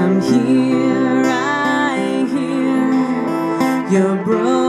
I'm here, I hear your broken.